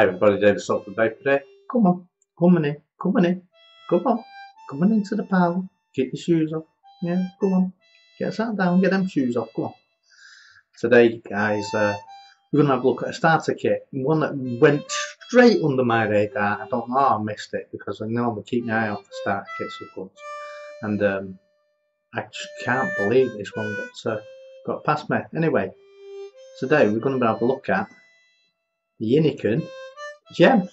Hi everybody, David Salford Vaper today. Come on, come on in, come on in, come on, come on into the parlour. Get your shoes off. Yeah, come on. Get sat down, get them shoes off, come on. Today, guys, uh, we're going to have a look at a starter kit. One that went straight under my radar. I don't know how I missed it because I normally keep my eye out for starter kits, of course. And um, I just can't believe this one got, uh, got past me. Anyway, today we're going to have a look at the Innokin Jem.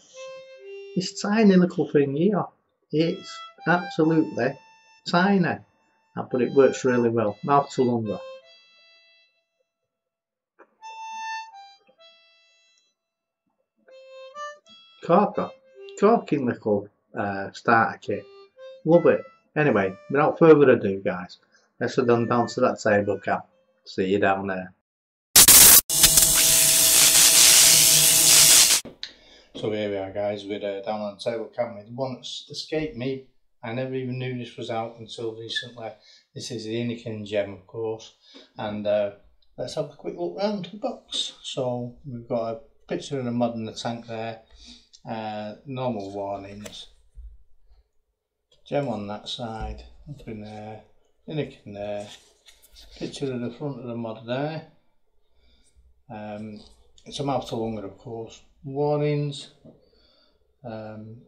This tiny little thing here. It's absolutely tiny. Uh, but it works really well. Mouth to lung Corker. Corking little uh, starter kit. Love it. Anyway, without further ado guys, let's head on down to that table cam. See you down there. So here we are guys, we're uh, down on the table camera. The one that's escaped me, I never even knew this was out until recently. This is the Innokin Jem of course. And uh, let's have a quick look around the box. So we've got a picture of the mud in the tank there. Uh, normal warnings. Jem on that side, up in there, Innokin there. Picture of the front of the mud there. Um, it's a mouth to longer of course warnings, um,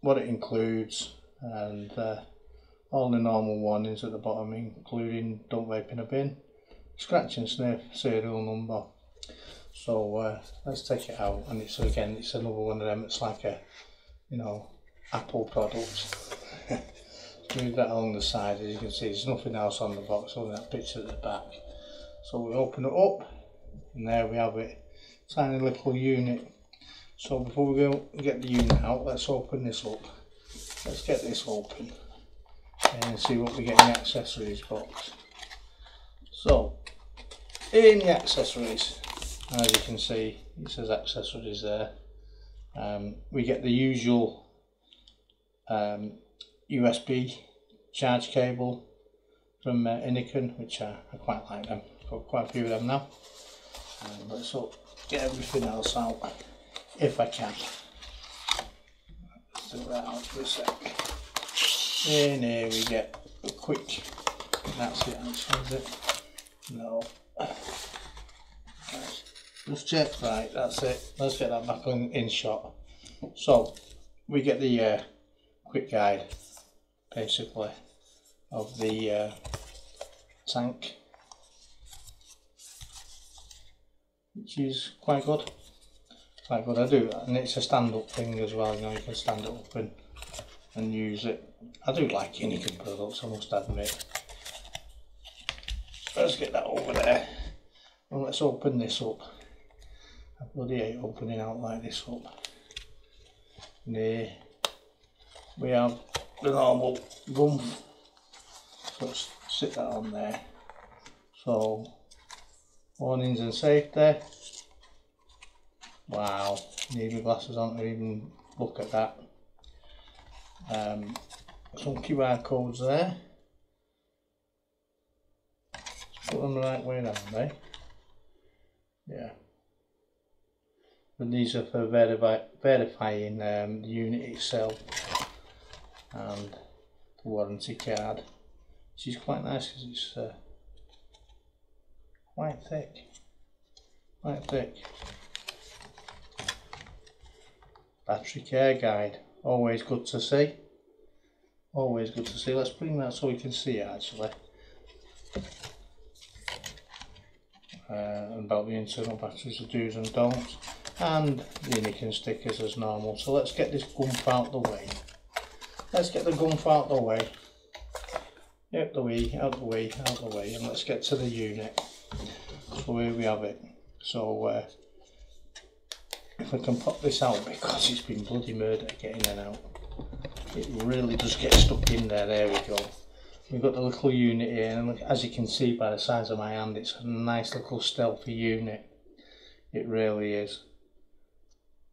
what it includes, and uh, all the normal warnings at the bottom, including don't vape in a bin, scratch and sniff, serial number. So uh, let's take it out, and it's again, it's another one of them. It's like a, you know, Apple product. Move that along the side, as you can see, there's nothing else on the box, only that picture at the back. So we open it up, and there we have it tiny little unit. So before we go get the unit out, let's open this up. Let's get this open and see what we get in the accessories box. So, in the accessories, as you can see, it says accessories there. Um, we get the usual um, USB charge cable from uh, which I, quite like them. Got quite a few of them now. Um, let's hope get everything else out if I can. Let's do that out for a sec. And here we get a quick, that's it actually, is it? No. Just check, right, that's it. Let's get that back on in shot. So, we get the uh, quick guide, basically, of the uh, tank which is quite good. Quite good, I do and it's a stand-up thing as well, you know, you can stand it up and, and use it. I do like Innokin products, I must admit. let's get that over there, and let's open this up. I bloody hate opening out like this up. And we have the normal gum, so let's sit that on there. So warnings and safety. Wow need glasses on to even look at that. Um, some QR codes there. Put them the right way around eh yeah. But these are for verify, verifying um, the unit itself and the warranty card which is quite nice because it's uh, quite thick. Quite thick. Battery care guide. Always good to see. Always good to see. Let's bring that so we can see it actually. Uh, about the internal batteries, the do's and don'ts. And the Innokin stickers as normal. So let's get this gump out the way. Let's get the gump out the way. Out the way, out the way, out the way. And let's get to the unit so here we have it. So uh, if I can pop this out because it's been bloody murder getting it out. It really does get stuck in there. There we go. We've got the little unit here and as you can see by the size of my hand it's a nice little stealthy unit. It really is.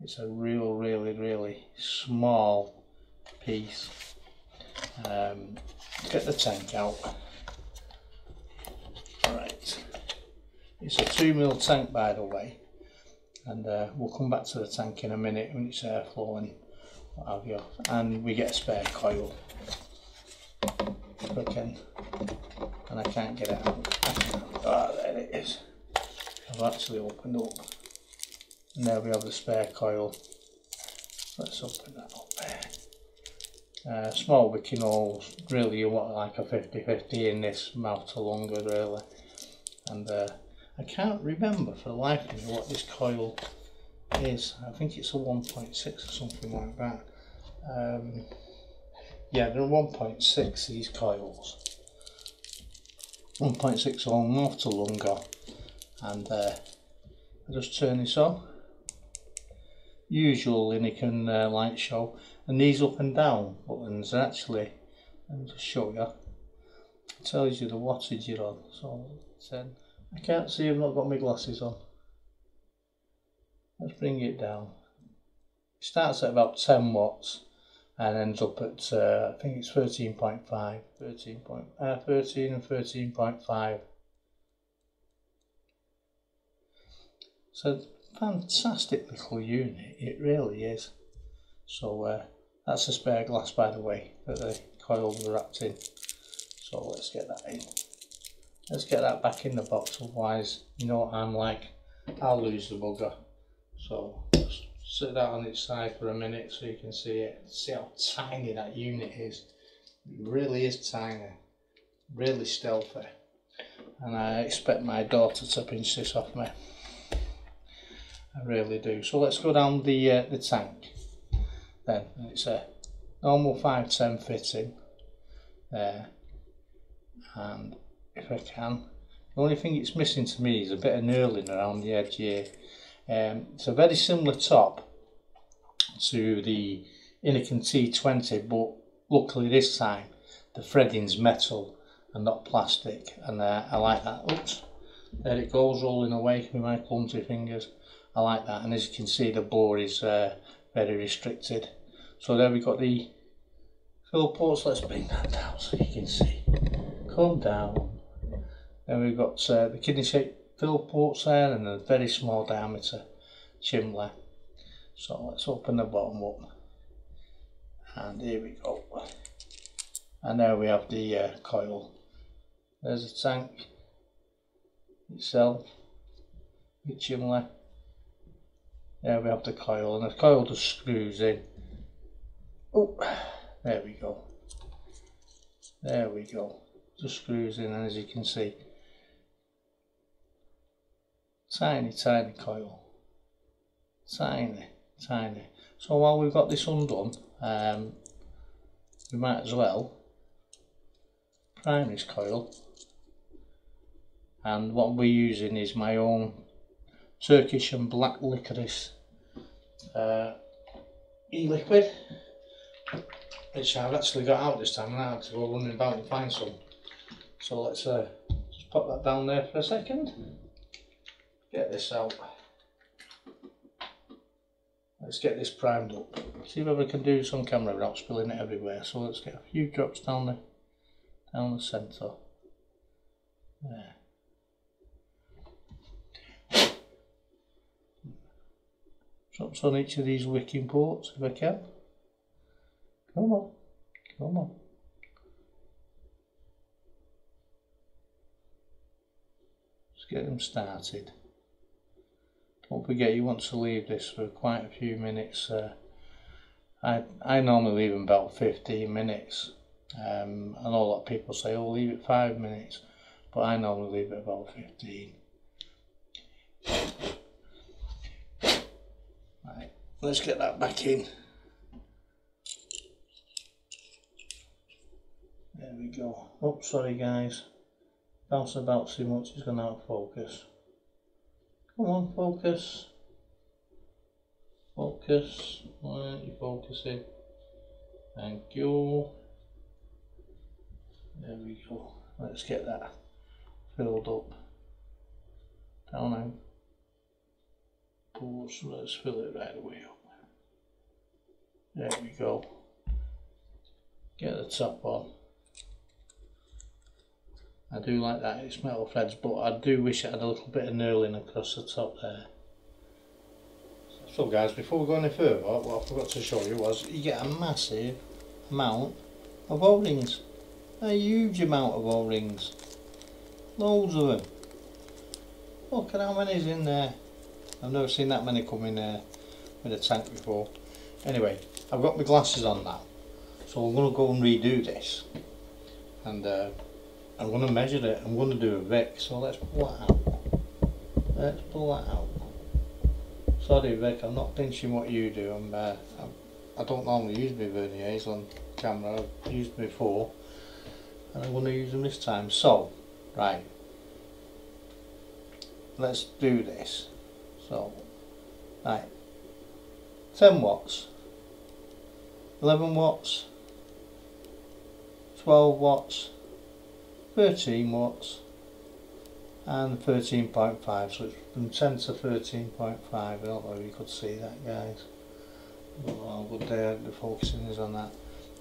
It's a real really really small piece. Um, get the tank out Right. It's a 2 mil tank by the way. And uh, we'll come back to the tank in a minute when it's airflow and what have you. And we get a spare coil. Can. And I can't get it out. Ah there it is. I've actually opened up. And there we have the spare coil. Let's open that up there. Uh, small wicking holes. Really you want like a 50-50 in this mouth to longer really. And uh, I can't remember for the life of me what this coil is. I think it's a 1.6 or something like that. Um, yeah, they're 1.6 these coils. 1.6 or more to longer. And uh, I just turn this on. Usual Innokin uh, light show. And these up and down buttons actually, let me just show you, it tells you the wattage you're on. So 10. I can't see, I've not got my glasses on. Let's bring it down. It starts at about 10 watts and ends up at, uh, I think it's 13.5, 13, point, uh, 13 and 13.5. So fantastic little unit, it really is. So uh, that's a spare glass by the way that the coils are wrapped in. So let's get that in let's get that back in the box otherwise you know what I'm like I'll lose the bugger. So just sit that on its side for a minute so you can see it see how tiny that unit is. It really is tiny really stealthy. And I expect my daughter to pinch this off me. I really do. So let's go down the uh, the tank. Then it's a normal 510 fitting there. And if I can. The only thing it's missing to me is a bit of knurling around the edge here. Um, it's a very similar top to the Innokin T20 but luckily this time the threading's metal and not plastic and uh, I like that. Oops, there it goes rolling away with my clumsy fingers. I like that and as you can see the bore is uh, very restricted. So there we've got the fill ports, let's bring that down so you can see. Come down then we've got uh, the kidney shaped fill ports there and a very small diameter chimney. So let's open the bottom up. And here we go. And there we have the uh, coil. There's the tank itself, the chimney. There we have the coil and the coil just screws in. Oh, there we go. There we go. Just screws in and as you can see Tiny, tiny coil. Tiny, tiny. So while we've got this undone, um, we might as well prime this coil. And what we're using is my own Turkish and black licorice uh, e-liquid which I've actually got out this time had to go running about and find some. So let's uh, just pop that down there for a second get this out. Let's get this primed up. See whether we can do on camera without spilling it everywhere. So let's get a few drops down the down the centre. There. Drops on each of these wicking ports if I can. Come on, come on. Let's get them started. Don't forget you want to leave this for quite a few minutes. Uh, I, I normally leave them about 15 minutes. Um, I know a lot of people say, oh, leave it 5 minutes. But I normally leave it about 15. Right, let's get that back in. There we go. Oh, sorry guys. Bounce about too much, it's going out of focus. Come on, focus. Focus. Oh, Why aren't you focusing? Thank you. There we go. Let's get that filled up. Down now. Pause. Let's fill it right away up. There we go. Get the top on. I do like that, it's metal threads, but I do wish it had a little bit of knurling across the top there. So guys, before we go any further, what I forgot to show you was you get a massive amount of O-rings. A huge amount of O-rings. Loads of them. Look at how many's in there. I've never seen that many come in there with a tank before. Anyway, I've got my glasses on now. So I'm going to go and redo this. And uh, I'm going to measure it. I'm going to do a Vic. So let's pull that out. Let's pull that out. Sorry Vic, I'm not pinching what you do. I'm, uh, I'm, I don't normally use my verniers on camera. I've used them before. And I'm going to use them this time. So, right. Let's do this. So, right. 10 watts. 11 watts. 12 watts. 13 watts and 13.5 so it's from 10 to 13.5 I don't know if you could see that guys. But good the, the focusing is on that.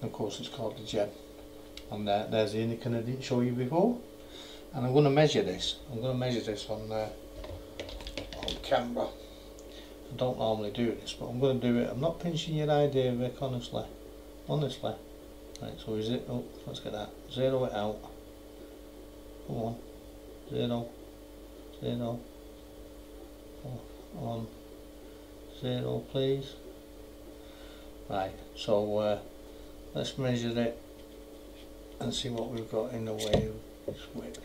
And of course it's called the Jem and there, there's the Innokin I didn't show you before. And I'm going to measure this. I'm going to measure this on uh, on camera. I don't normally do this but I'm going to do it. I'm not pinching your idea Vic honestly. Honestly. Right so is it? Oh let's get that. Zero it out on. Zero, zero, on. Zero please. Right, so uh, let's measure it and see what we've got in the way of width.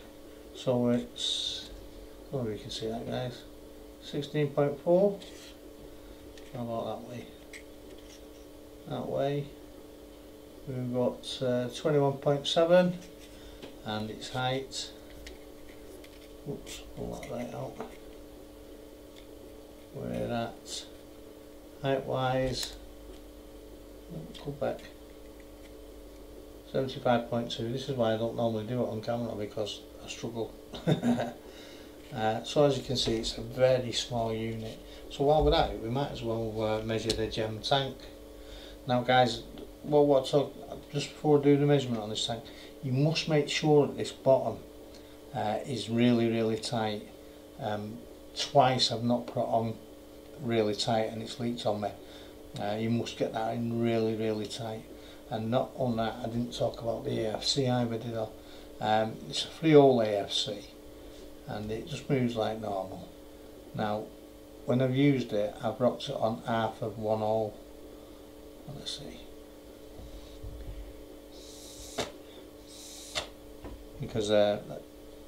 So it's, oh you can see that guys, 16.4, how about that way? That way, we've got uh, 21.7 and its height Oops, pull that right out. We're at height wise, go back, 75.2. This is why I don't normally do it on camera because I struggle. uh, so as you can see it's a very small unit. So while we're at it we might as well uh, measure the Jem tank. Now guys, well what talk, just before I do the measurement on this tank, you must make sure that this bottom uh, is really really tight. Um, twice I've not put on really tight and it's leaked on me. Uh, you must get that in really really tight. And not on that I didn't talk about the AFC either did I? Um, it's a free all AFC and it just moves like normal. Now when I've used it I've rocked it on half of one all let's see because uh,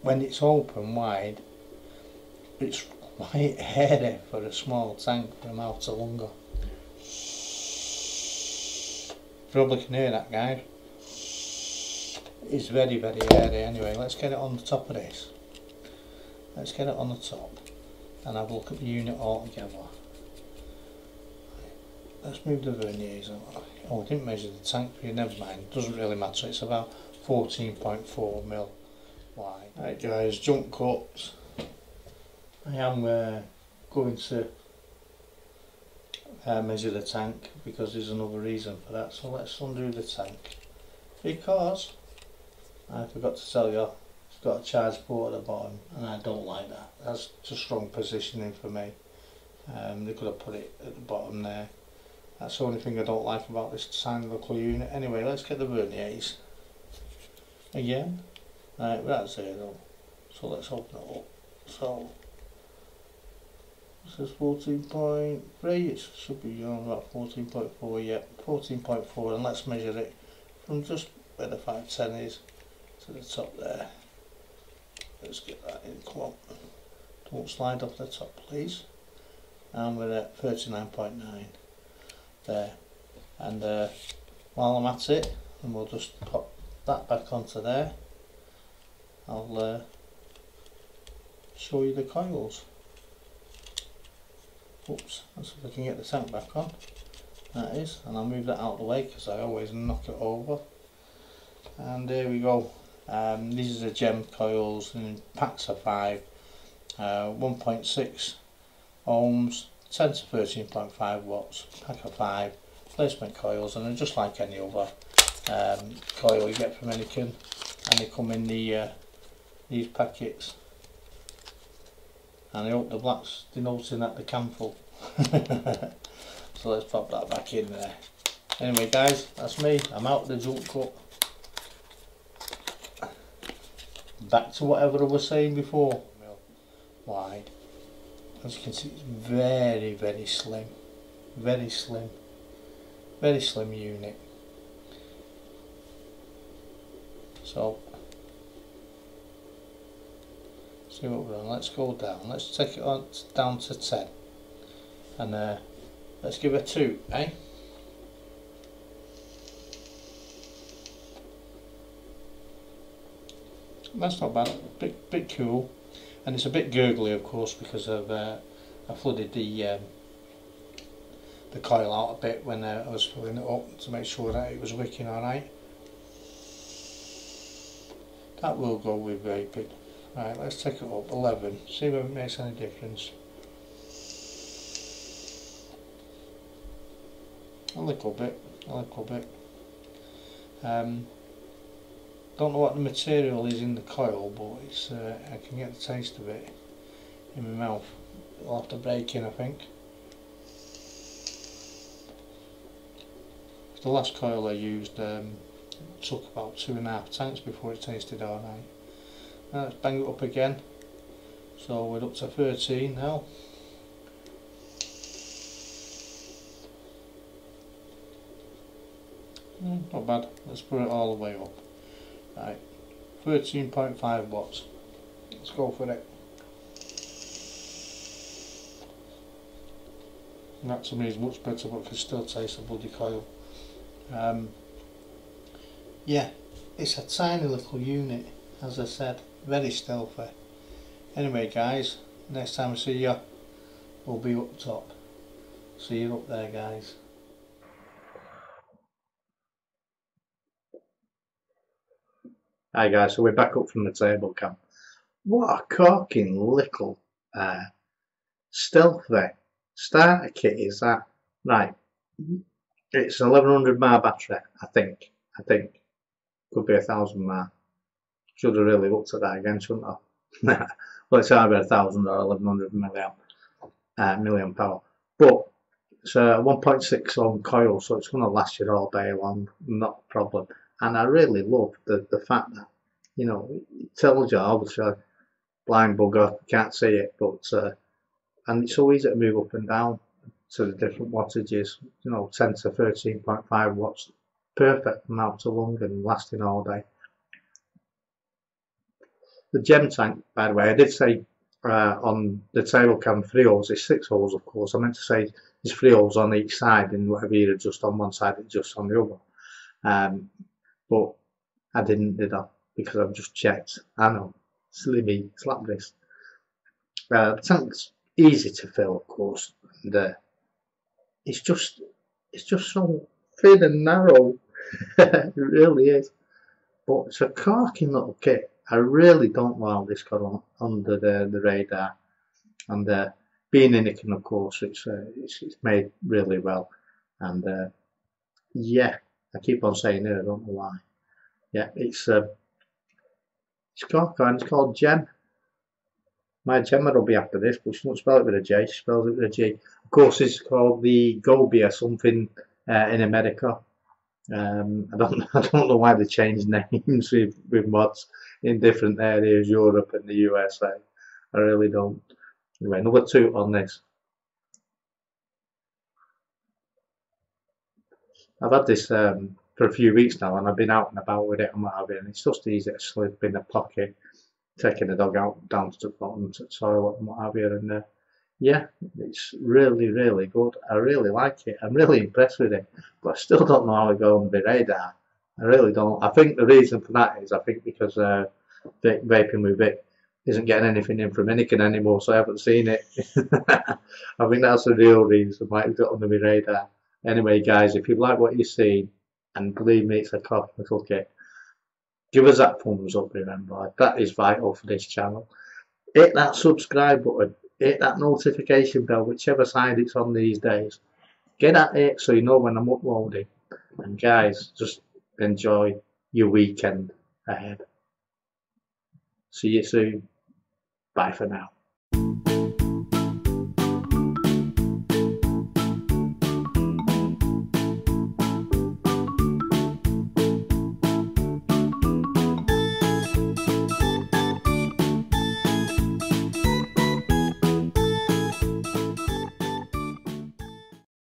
when it's open wide it's quite hairy for a small tank from outer Lunga. Probably can hear that guys. It's very very hairy anyway let's get it on the top of this. Let's get it on the top and have a look at the unit all together. Let's move the verniers. Oh, I didn't measure the tank for you, never mind, It doesn't really matter, it's about 14.4 mil wide. Right guys, jump cuts. I am uh, going to uh, measure the tank because there's another reason for that. So let's undo the tank. Because I forgot to tell you, it's got a charge port at the bottom and I don't like that. That's just strong positioning for me. Um, they could have put it at the bottom there. That's the only thing I don't like about this little unit. Anyway, let's get the verniers. Again, Right, we're at. So let's open it up. So this is 14.3, it should be on about 14.4, yeah, 14.4 and let's measure it from just where the 510 is to the top there. Let's get that in, come on. Don't slide off the top please. And we're at 39.9 there. And uh, while I'm at it, and we'll just pop that back onto there. I'll uh, show you the coils. Oops, let's see if I can get the tank back on. That is, and I'll move that out of the way because I always knock it over. And there we go. Um, these are the Jem coils in packs of 5, uh, 1.6 ohms, 10 to 13.5 watts, pack of 5, placement coils, and they're just like any other um, coil you get from Innokin, and they come in the uh, these packets and I hope the black's denoting that the camphor so let's pop that back in there. Anyway guys, that's me. I'm out the jump cut. Back to whatever I was saying before. Why? As you can see, it's very, very slim. Very slim. Very slim unit. So, see what we're on. Let's go down. Let's take it on down to 10. And uh, let's give it 2, eh? That's not bad. Bit, bit cool. And it's a bit gurgly, of course, because of uh, I flooded the um, the coil out a bit when uh, I was filling it up to make sure that it was wicking alright. That will go with vaping. Right, let's take it up, 11, see if it makes any difference. A little bit, a little bit. Um, don't know what the material is in the coil, but it's uh, I can get the taste of it in my mouth. I'll have to break in, I think. The last coil I used um, took about two and a half tanks before it tasted alright. Now let's bang it up again. So we're up to 13 now. Mm, not bad. Let's put it all the way up. Right, 13.5 watts. Let's go for it. And that to me is much better but it can still taste the bloody coil. Um, yeah, it's a tiny little unit, as I said, very stealthy. Anyway guys, next time I see you, we'll be up top. See you up there guys. Hi guys, so we're back up from the table cam. What a corking little uh, stealthy starter kit is that? Right, it's an 1100 mAh battery, I think. I think could be a thousand mAh. Should have really looked at that again, shouldn't I? well, it's either a thousand or eleven hundred million uh, milliamp power. But it's a 1.6 ohm coil, so it's going to last you all day long, not a problem. And I really love the, the fact that, you know, it tells you, obviously, blind bugger, can't see it, but, uh, and it's so easy to move up and down to the different wattages, you know, 10 to 13.5 watts, perfect out to lung and lasting all day. The Jem tank, by the way, I did say uh, on the table cam three holes, it's six holes of course, I meant to say there's three holes on each side and whatever you adjust on one side, it's just on the other. Um, but I didn't, do that Because I've just checked. I know, silly me, slap this. Uh, the tank's easy to fill, of course, and uh, it's just it's just so thin and narrow. it really is. But it's a corking little kit. I really don't know how this got on under the, the radar. And uh, being Innokin, of course, it's, uh, it's, it's made really well. And uh, yeah, I keep on saying it. I don't know why. Yeah, it's uh, it's and it's called Jem. My Gemma will be after this, but she won't spell it with a J. She spells it with a G. Of course, it's called the Goby or something uh, in America. Um, I don't I don't know why they change names with, with mods in different areas, Europe and the USA. I really don't. Anyway, number two on this. I've had this um, for a few weeks now and I've been out and about with it and what have you, and it's just easy to slip in the pocket taking the dog out down to the bottom to the toilet and what have you. And uh, yeah, it's really, really good. I really like it. I'm really impressed with it, but I still don't know how to go on the radar. I really don't. I think the reason for that is I think because uh, vaping with it isn't getting anything in from Innokin anymore, so I haven't seen it. I think that's the real reason why it's got under my radar. Anyway, guys, if you like what you see, and believe me, it's a little kit, give us that thumbs up remember that is vital for this channel hit that subscribe button hit that notification bell whichever side it's on these days. Get at it so you know when I'm uploading. And guys just enjoy your weekend ahead. See you soon. Bye for now